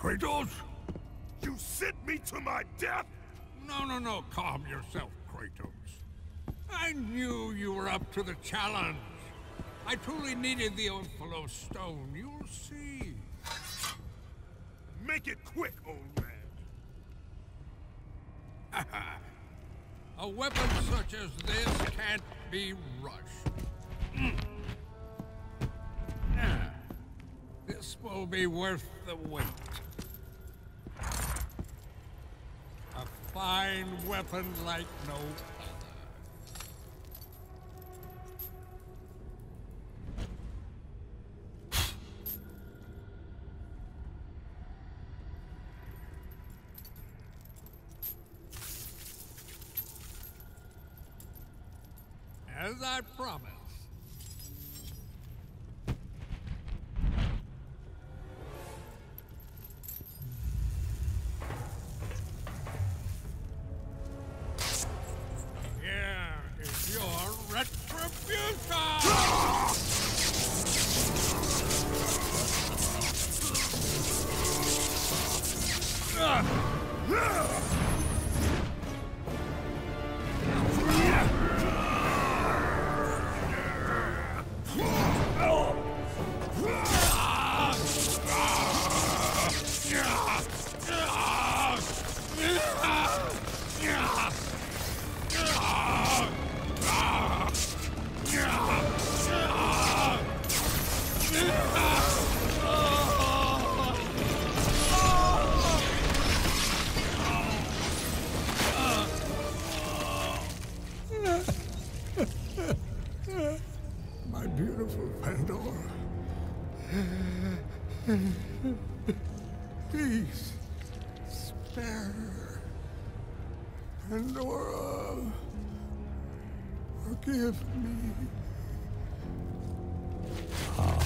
Kratos? You sent me to my death? No, no, no. Calm yourself, Kratos. I knew you were up to the challenge. I truly needed the Omphalos stone. You'll see. Make it quick, old man. A weapon such as this can't be rushed. Ah, This will be worth the wait. A fine weapon like no other. As I promised. Here is your retribution! My beautiful Pandora. Please, spare her. Pandora, forgive me. Ah.